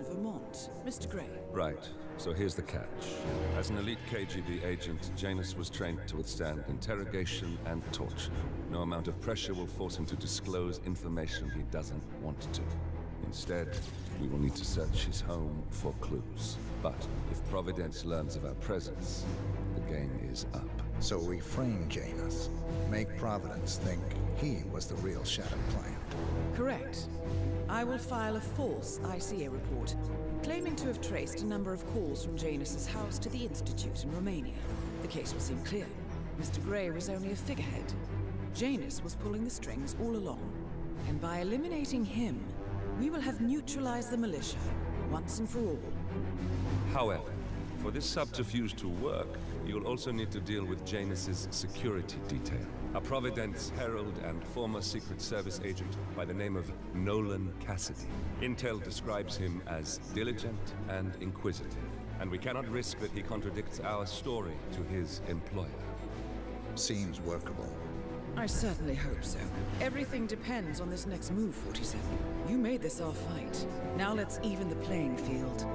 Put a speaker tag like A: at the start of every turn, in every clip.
A: Vermont. Mr. Gray.
B: Right. So here's the catch. As an elite KGB agent, Janus was trained to withstand interrogation and torture. No amount of pressure will force him to disclose information he doesn't want to. Instead, we will need to search his home for clues. But if Providence learns of our presence, the game is up.
C: So we frame Janus. Make Providence think he was the real Shadow Client.
A: Correct. I will file a false ICA report, claiming to have traced a number of calls from Janus's house to the Institute in Romania. The case will seem clear. Mr. Gray was only a figurehead. Janus was pulling the strings all along. And by eliminating him, we will have neutralized the militia, once and for all.
B: However, for this subterfuge to work, you'll also need to deal with Janus's security detail. A Providence herald and former Secret Service agent by the name of Nolan Cassidy. Intel describes him as diligent and inquisitive, and we cannot risk that he contradicts our story to his employer.
C: Seems workable.
A: I certainly hope so. Everything depends on this next move, 47. You made this our fight. Now let's even the playing field.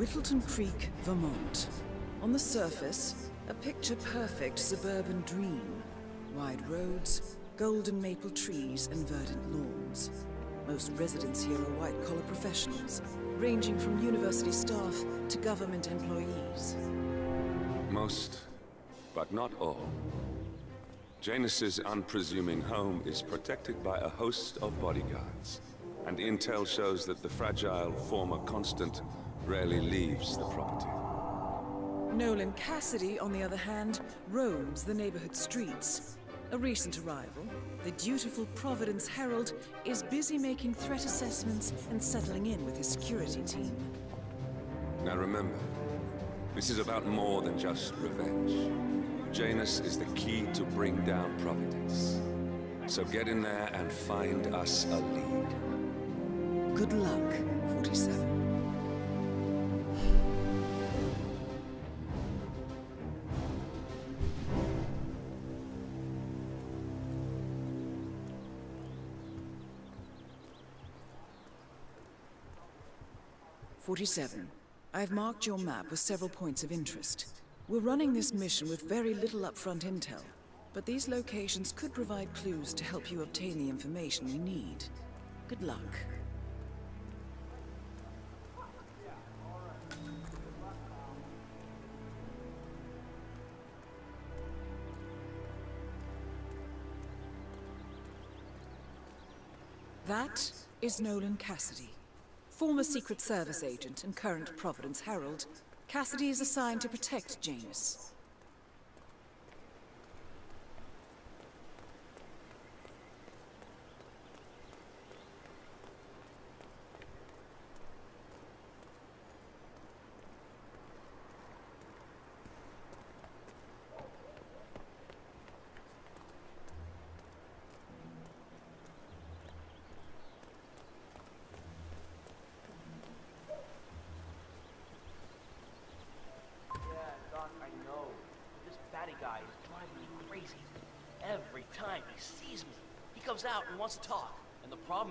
A: Whittleton Creek, Vermont. On the surface, a picture-perfect suburban dream. Wide roads, golden maple trees, and verdant lawns. Most residents here are white-collar professionals, ranging from university staff to government employees.
B: Most, but not all. Janus's unpresuming home is protected by a host of bodyguards. And intel shows that the fragile former constant rarely leaves the property.
A: Nolan Cassidy, on the other hand, roams the neighborhood streets. A recent arrival, the dutiful Providence Herald is busy making threat assessments and settling in with his security team.
B: Now remember, this is about more than just revenge. Janus is the key to bring down Providence. So get in there and find us a lead.
A: Good luck, 47. Forty-seven. I've marked your map with several points of interest. We're running this mission with very little upfront intel, but these locations could provide clues to help you obtain the information we need. Good luck. That is Nolan Cassidy. Former Secret Service agent and current Providence Herald, Cassidy is assigned to protect Janus.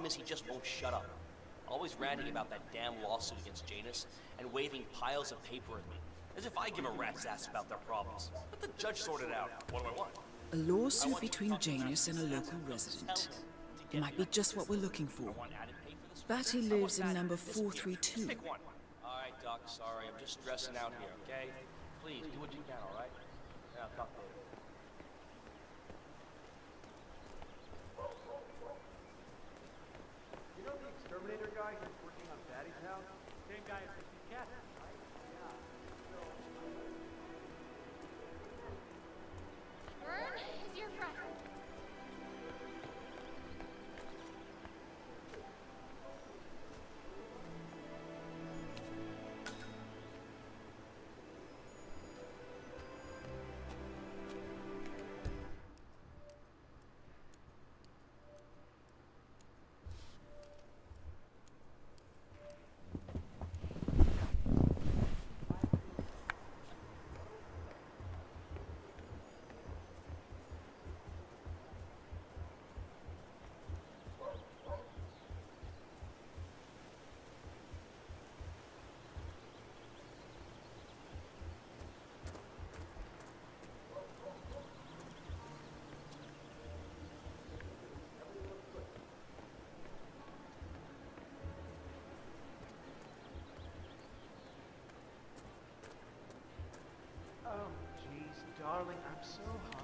D: as he just won't shut up. Always ranting about that damn lawsuit against Janus and waving piles of paper at me. As if I give a rat's ass about their problems. Let the judge sort it out. What do I want?
A: A lawsuit between Janus and a local resident. It might be just what we're looking for. Batty lives in number 432.
D: All right, Doc, sorry. I'm just stressing out here, okay? Please, do what you can, all right? Yeah, talk later.
E: Tigers. darling, I'm so hungry.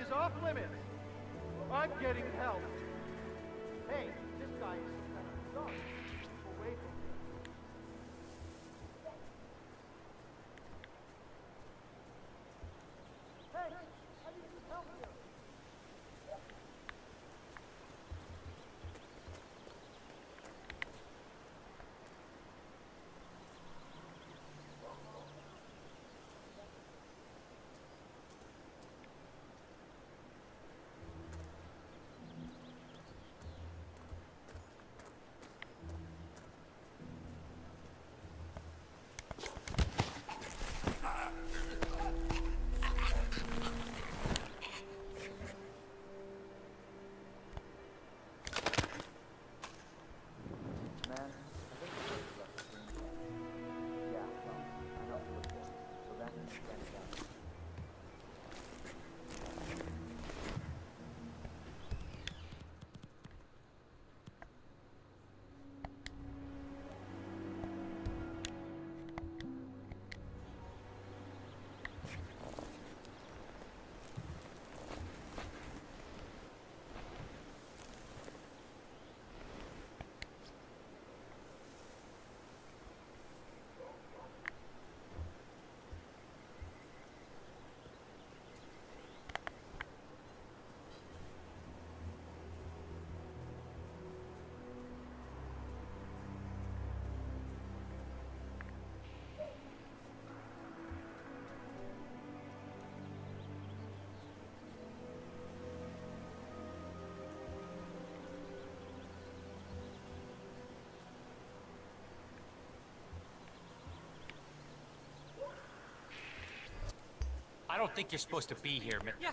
E: is off limits. I'm getting help. I
F: don't think you're supposed to be here, man. Yeah.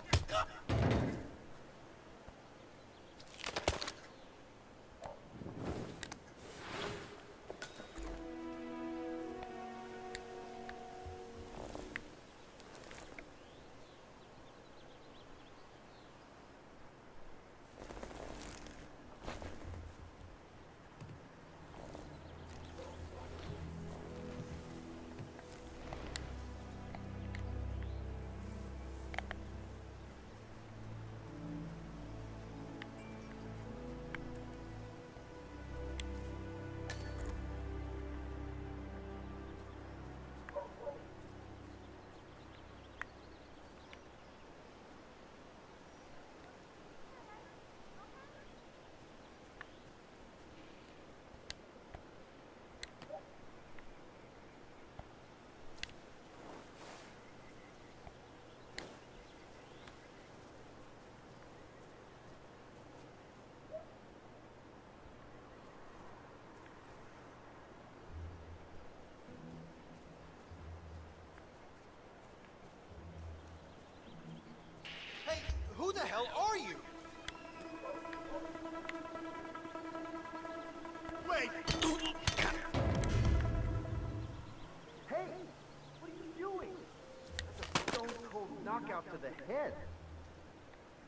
E: To the head.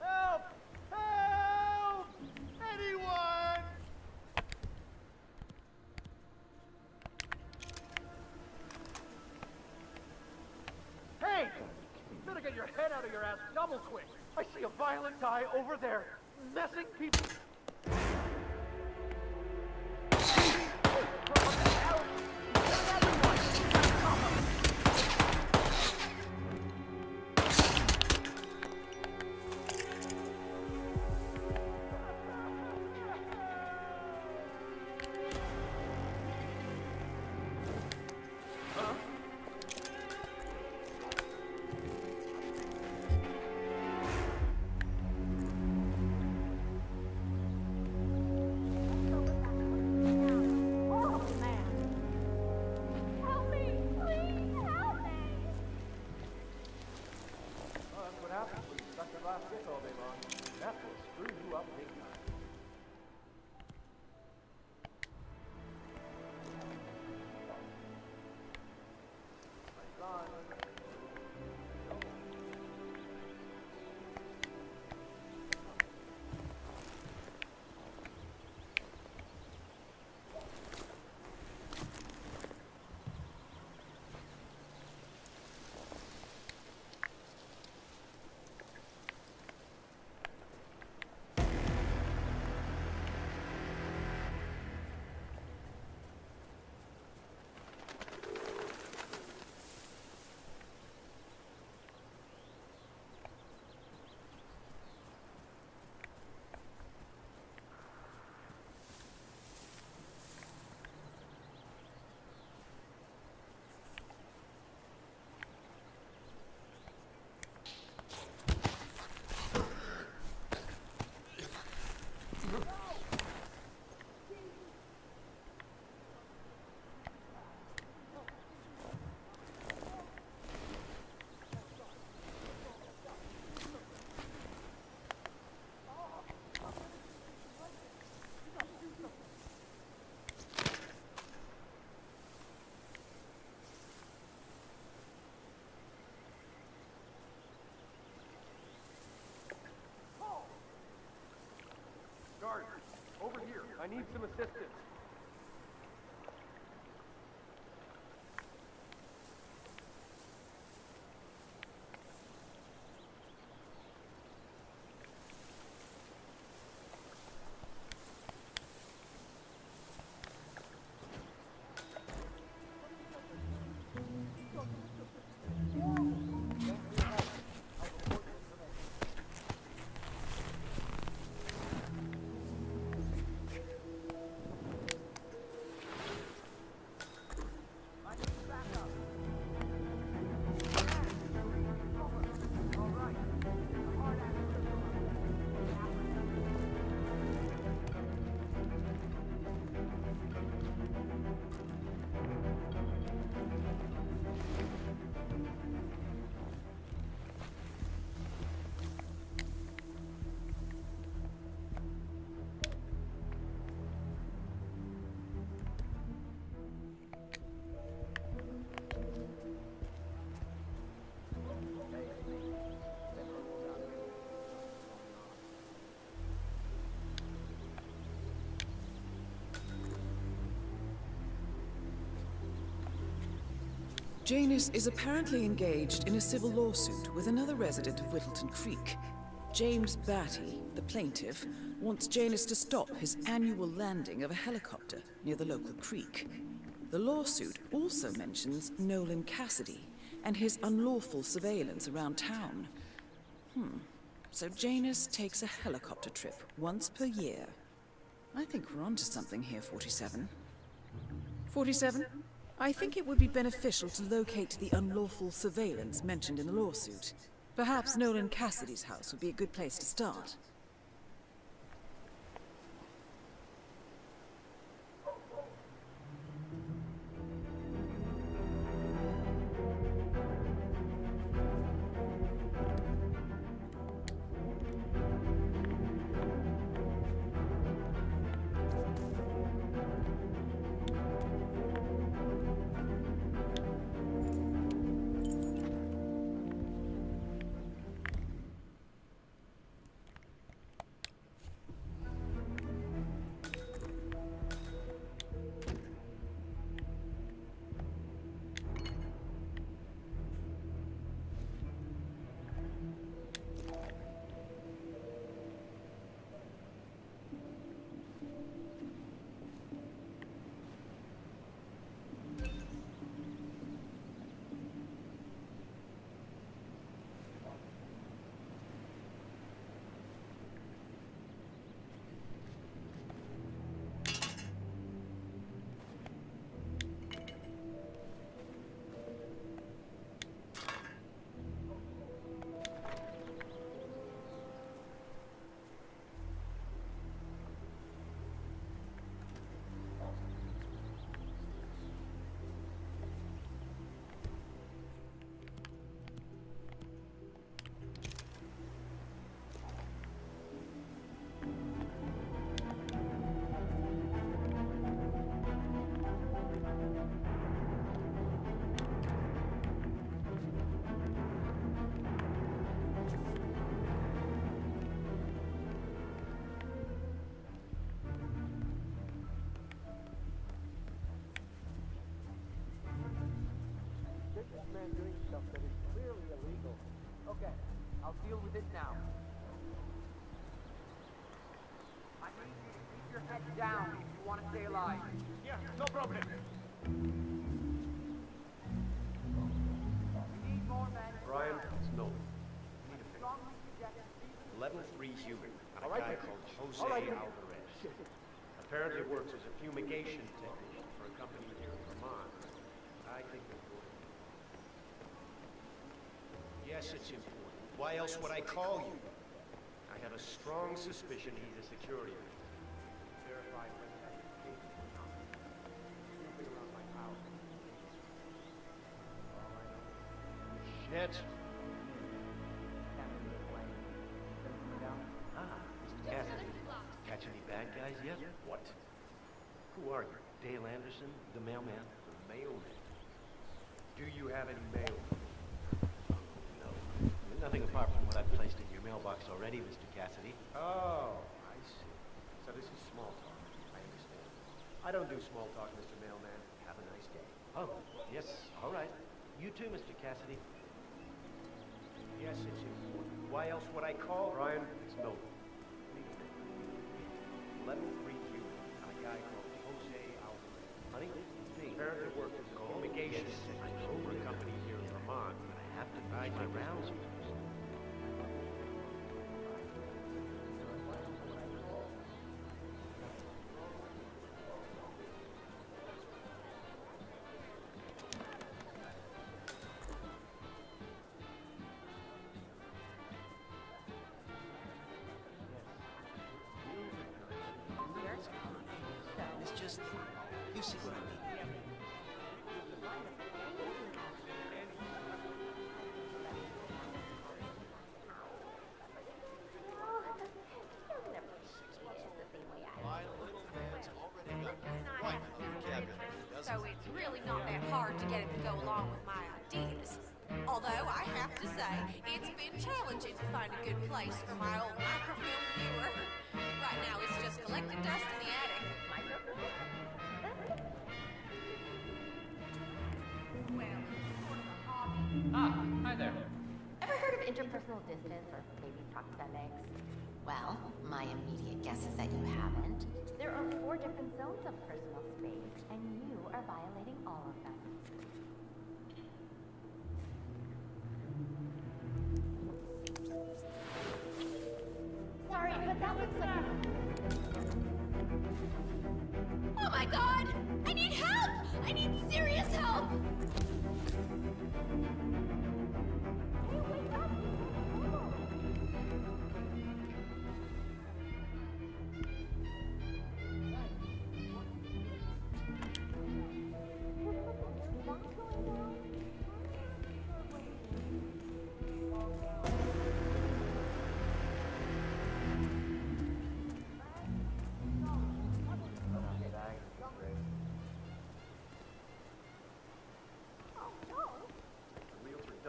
E: Help! Help! Anyone! Hey! Better get your head out of your ass double quick. I see a violent guy over there, messing people. I need some assistance.
A: Janus is apparently engaged in a civil lawsuit with another resident of Whittleton Creek. James Batty, the plaintiff, wants Janus to stop his annual landing of a helicopter near the local creek. The lawsuit also mentions Nolan Cassidy and his unlawful surveillance around town. Hmm. So Janus takes a helicopter trip once per year. I think we're onto something here, 47. 47? I think it would be beneficial to locate the unlawful surveillance mentioned in the lawsuit. Perhaps Nolan Cassidy's house would be a good place to start.
G: Now. I need you to keep your head down if you want to stay alive.
H: Yeah, no problem.
G: We need more men.
I: Brian, it's Nolan. Need a favor.
G: Strongly suggest
I: 11-3 human. On a
H: All right,
I: guy called Jose
H: All right, then.
I: Alvarez. Apparently works as a fumigation technician for a company here in Vermont. I think it's important. Yes, it's important. Why else would I call you? I have a strong suspicion he's a security man. Verify whether that is the case or not. Snooping around my house. All I know. Shit. Ah. Catch any bad guys yet? What? Who are you? Dale Anderson. The mailman? Do you have any mail? Oh, no. Nothing apart from what I've placed in your mailbox already, Mr. Cassidy. Oh, I see. So this is small talk. I understand. I don't do small talk, Mr. Mailman. Have a nice day. Oh, yes, all right. You too, Mr. Cassidy. Yes, it's important. Why else would I call? Brian, it's Nolan. Level 3 human, and a guy called Jose Alvarez. Honey, me. Apparently works as a fumigation for a company here in Vermont. But I have to buy my
J: It's just, you see what I mean.
K: So it's really not that hard to get it to go along with my ideas. Although I have to say, it's been challenging to find a good place for my old microfilm viewer. Right now it's just collecting dust in the attic.
L: Interpersonal distance or maybe proxemics? Well, my immediate guess is that you haven't. There are four different zones of personal space, and you are violating all of them.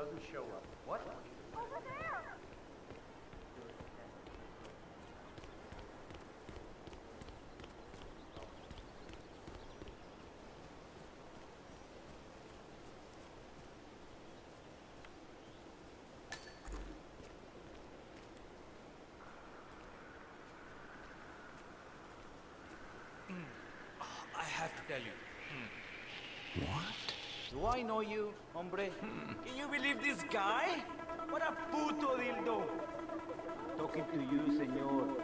I: Doesn't show up. What?
K: Over there! Hmm.
M: I have to tell you.
F: Do I know you, hombre? Can you believe this guy? What a puto dildo! Talking to you, senor.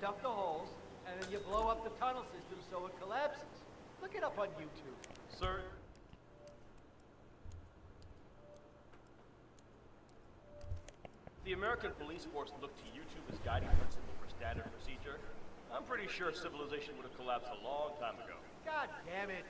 N: Stuff the holes, and then you blow up the tunnel system so it collapses. Look it up on YouTube.
O: Sir? The American police force looked to YouTube as guiding principle for standard procedure. I'm pretty sure civilization would have collapsed a long time ago.
N: God damn it.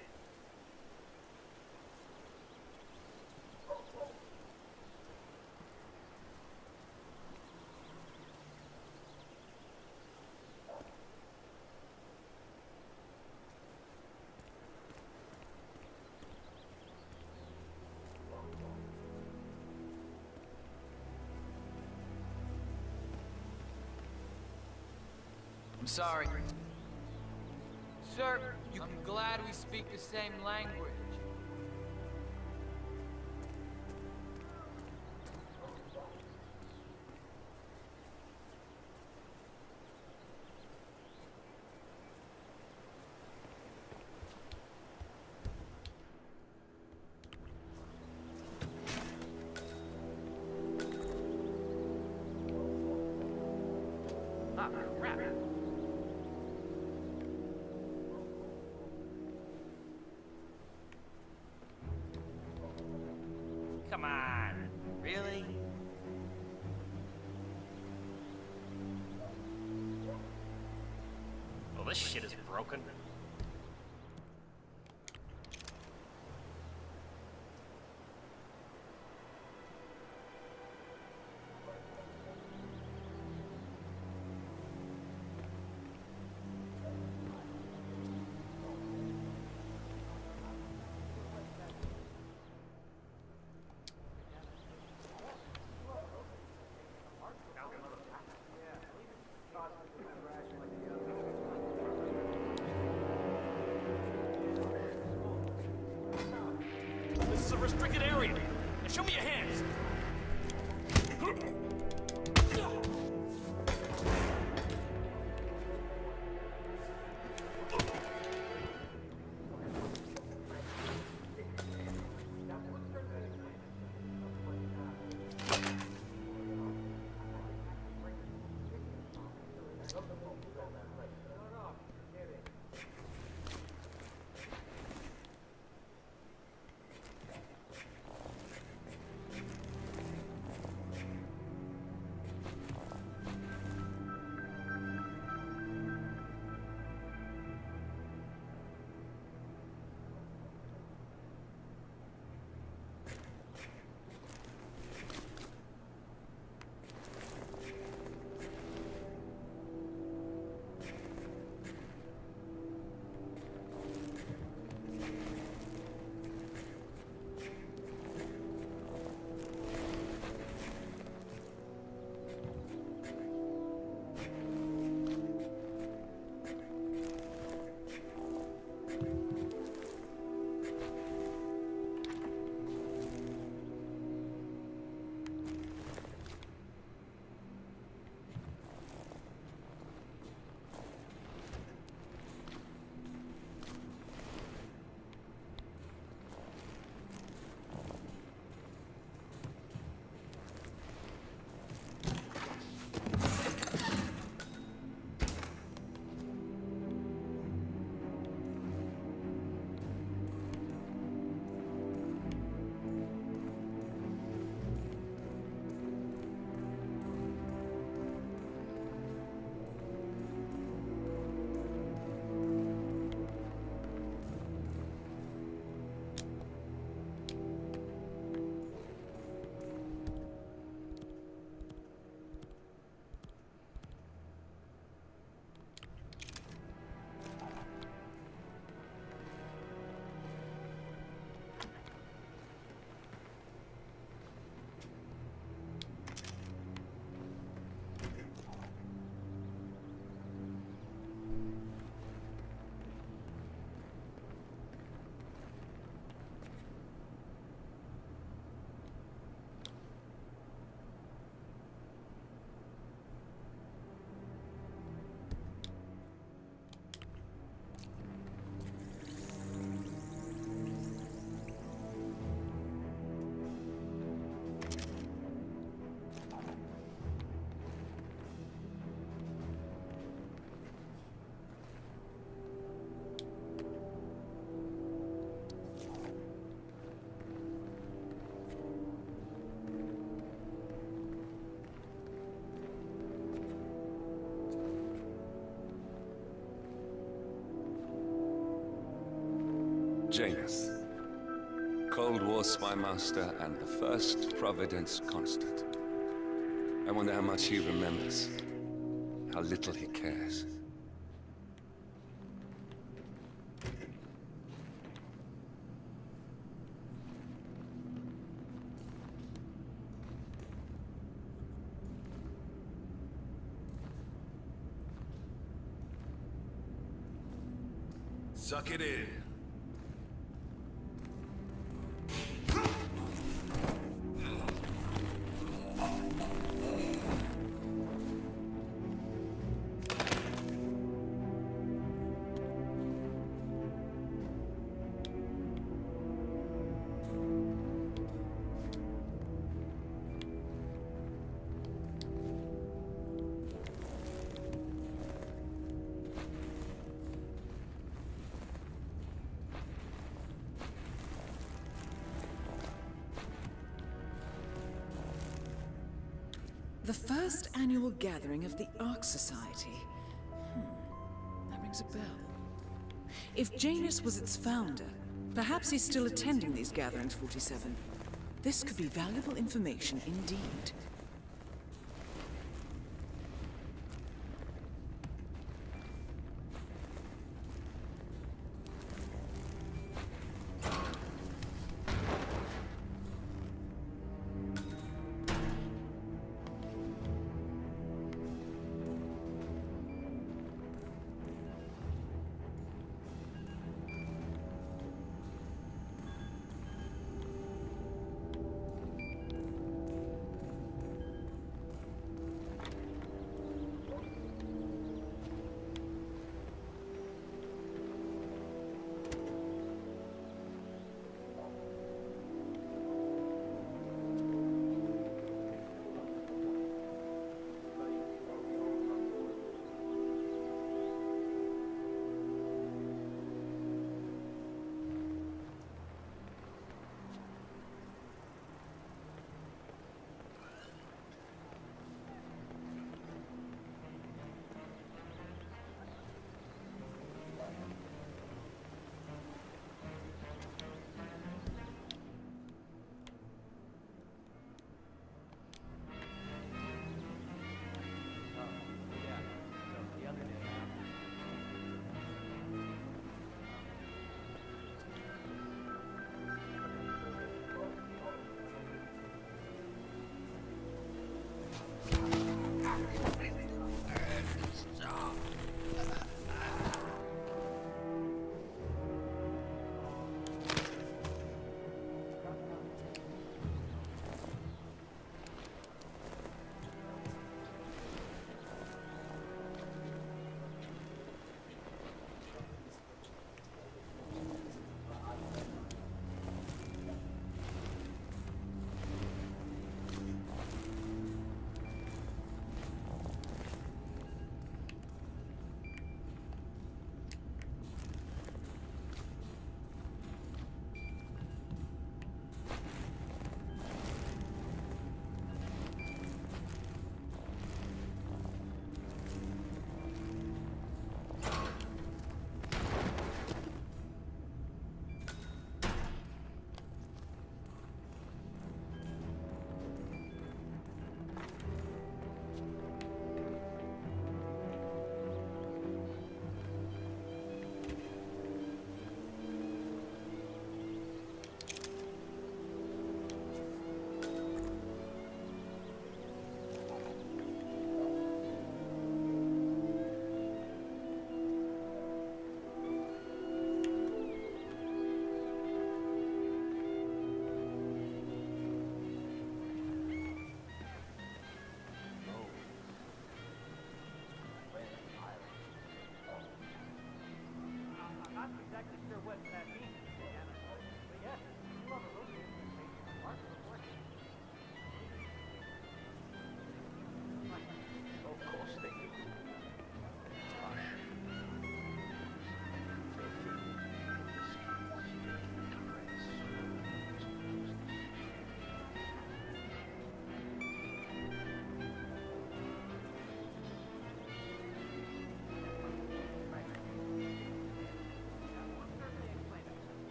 G: I'm sorry. Sir, I'm glad we speak the same language.
E: Broken.
B: Janus. Cold War spy master and the first Providence constant. I wonder how much he remembers. How little he cares.
P: Suck it in.
A: The first annual gathering of the Ark Society. Hmm, that rings a bell. If Janus was its founder, perhaps he's still attending these gatherings, 47. This could be valuable information indeed.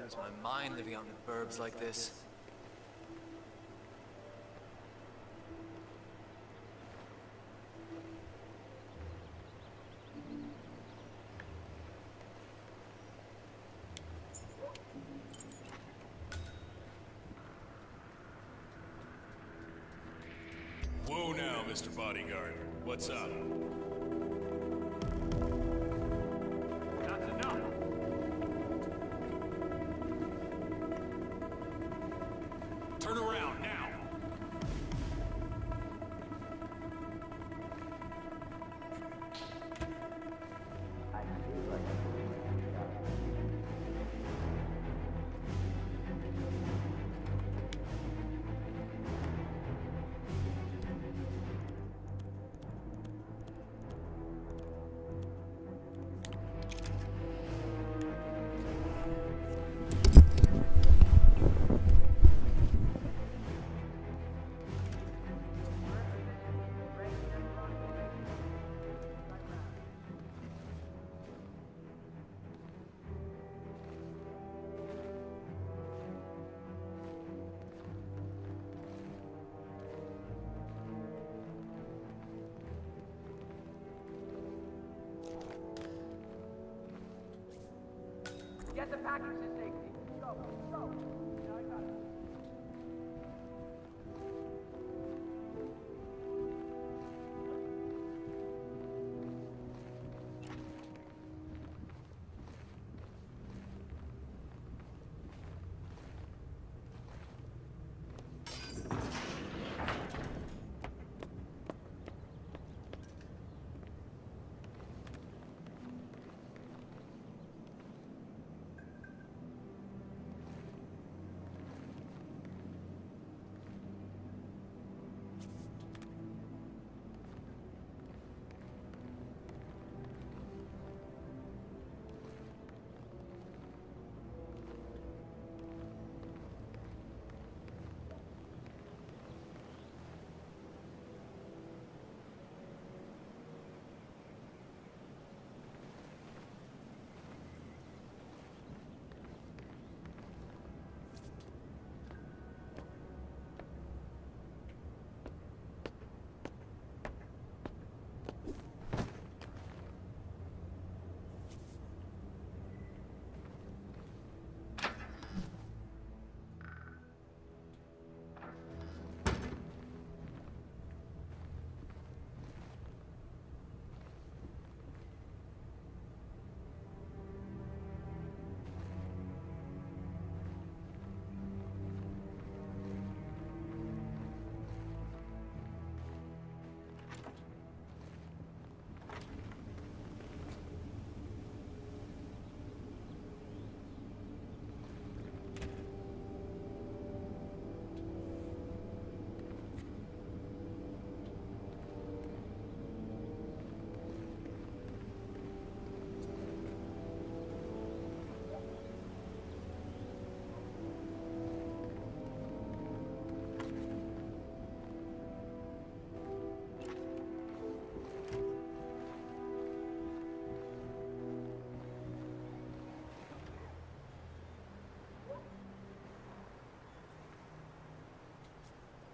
F: Lose my mind living out in the burbs like this.
P: Whoa now, Mr. Bodyguard. What's up?
G: The package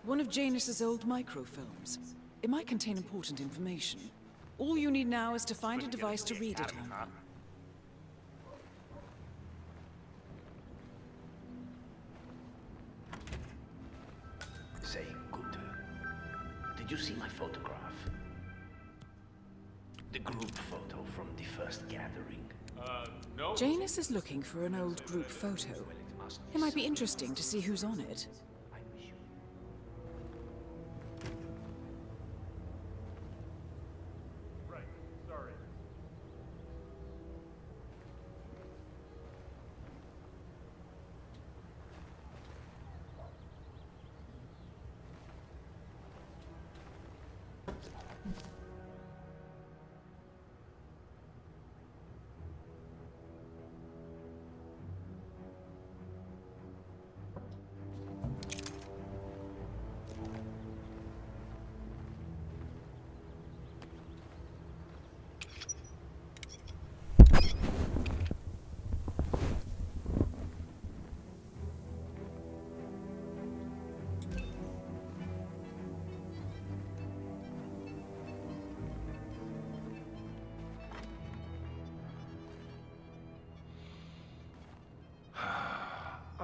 A: One of Janus's old microfilms. It might contain important information. All you need now is to find a device to read it on.
Q: Say, Gunther, did you see my photograph? The group photo from the first gathering.
P: Uh, no.
A: Janus is looking for an old group photo. It might be interesting to see who's on it.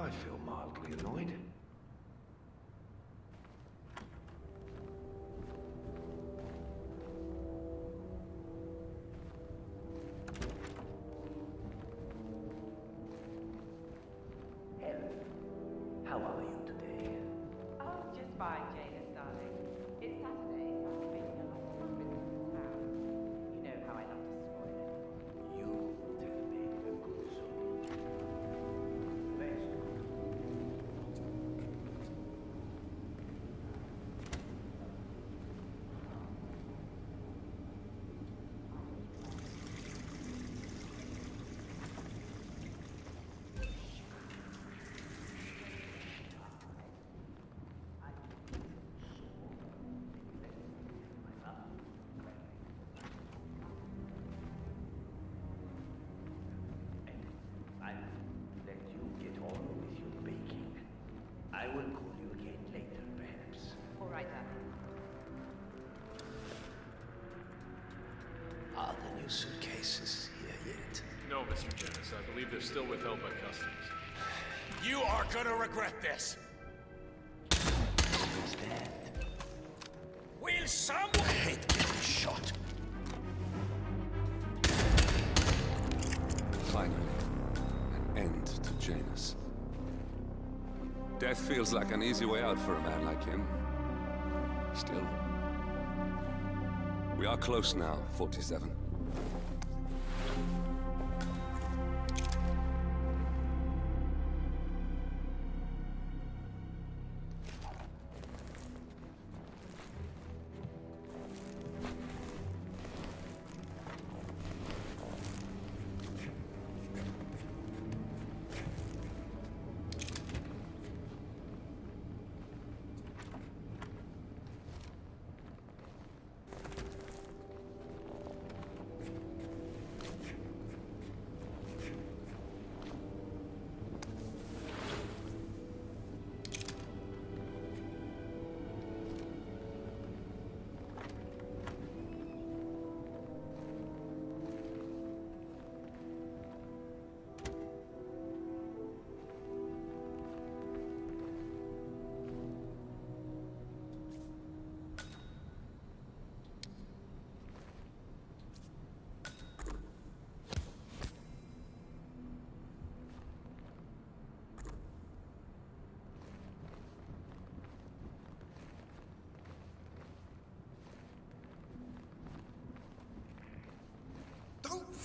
Q: I feel mildly annoyed.
R: Will call you again later, perhaps.
S: All right, darling.
R: Are the new suitcases here yet?
H: No, Mr. Janus. I believe they're still withheld by customs.
P: You are gonna regret this.
R: Who's that?
P: Will someone... I hate getting shot.
B: Finally, an end to Janus. Death feels like an easy way out for a man like him. Still. We are close now, 47.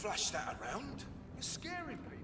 P: Flash that around. You're scaring people.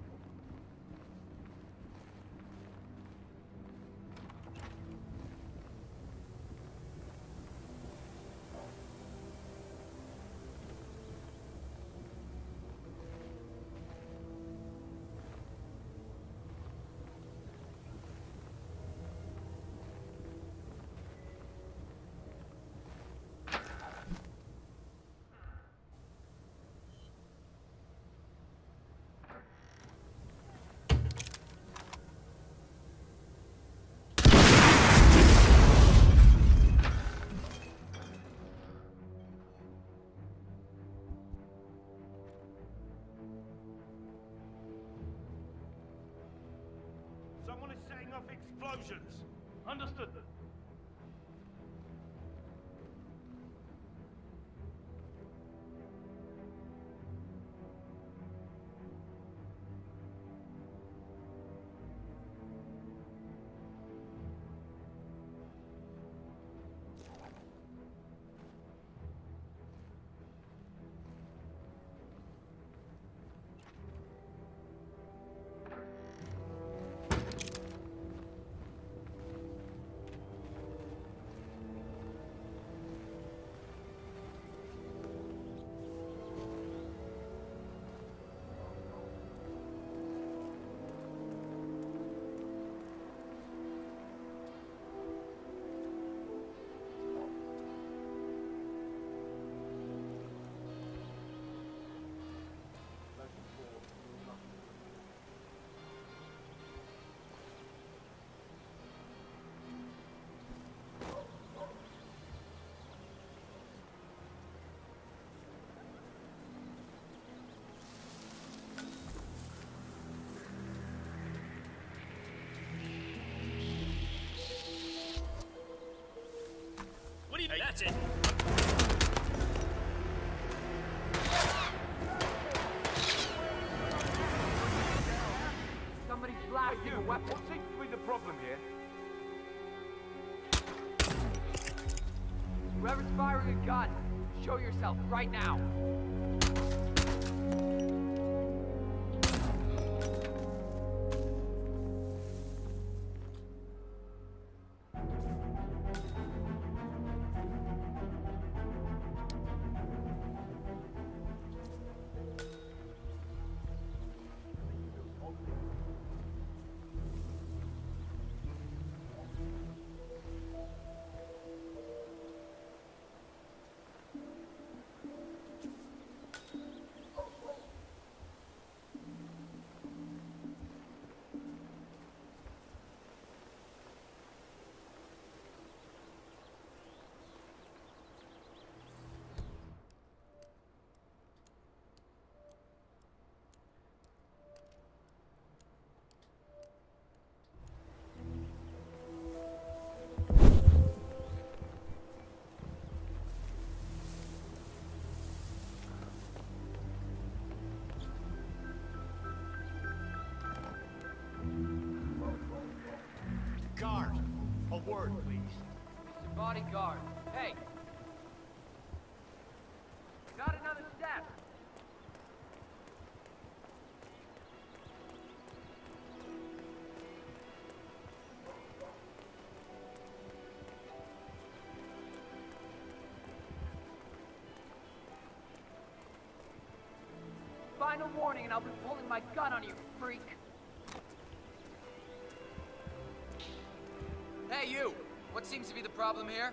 D: That's it.
G: Somebody's blasting a weapon. What seems to be the problem here? Whoever's firing a gun, show yourself right now.
T: Word, please.
G: Mr. Bodyguard. Hey! Not another step! Final warning and I'll be pulling my gun on you, freak!
H: You! What seems to be the problem here?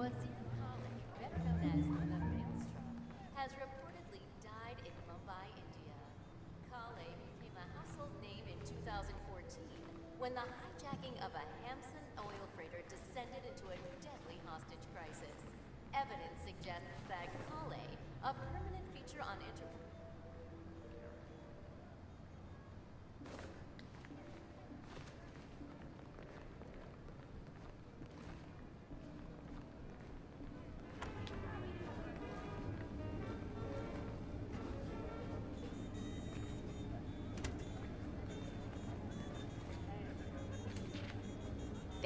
U: Wazir Kale, better known as the Maelstrom, has reportedly died in Mumbai, India. Kale became a household name in 2014 when the hijacking of a Hamson oil freighter descended into a deadly hostage crisis. Evidence suggests that Kale, a permanent feature on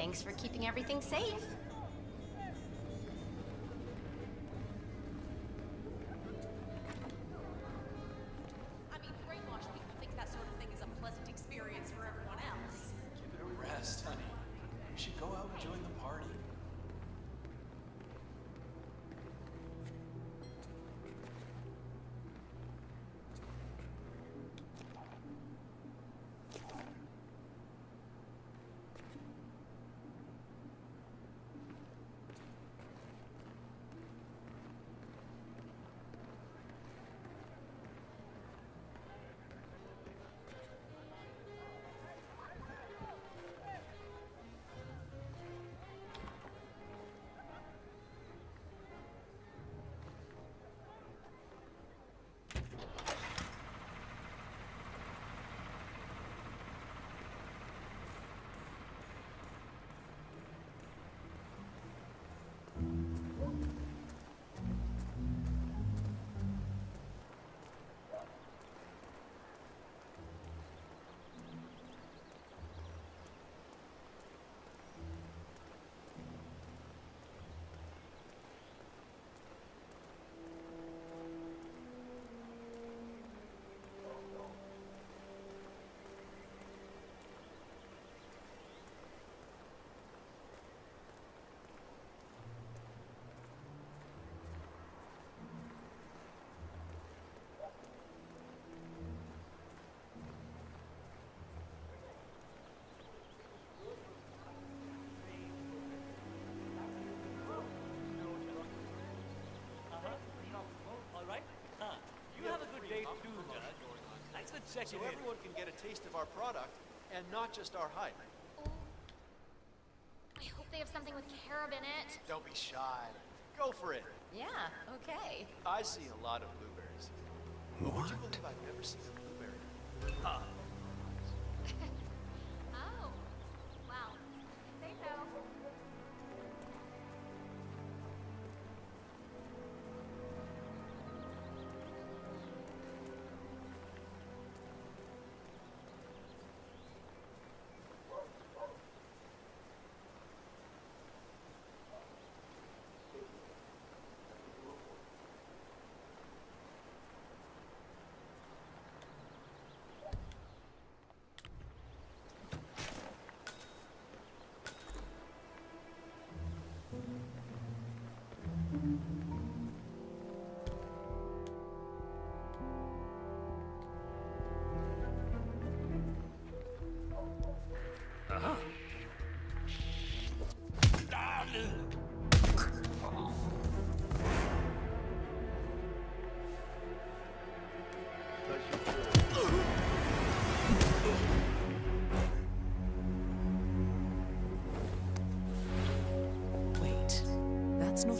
U: Thanks for keeping everything safe.
E: So everyone can get a taste of our product, and not just our hype. Oh.
U: I hope they have something with carob in it.
E: Don't be shy. Go for it.
U: Yeah, okay.
E: I see a lot of blueberries. But Would you believe I've never seen a blueberry? Huh.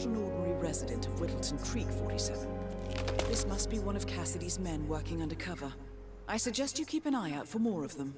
A: An ordinary resident of Whittleton Creek 47. This must be one of Cassidy's men working undercover. I suggest you keep an eye out for more of them.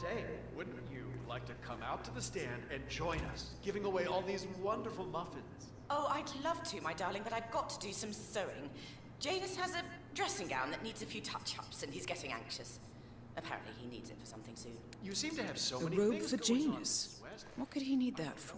V: Say, wouldn't you like to come out to the stand and join us, giving away all these wonderful muffins?
J: Oh, I'd love to, my darling, but I've got to do some sewing. Janus has a dressing gown that needs a few touch-ups, and he's getting anxious. Apparently he needs it for something soon.
V: You seem to have so
A: A
V: many
A: robe
V: things
A: for
V: going on,
A: Janus. What could he need that for?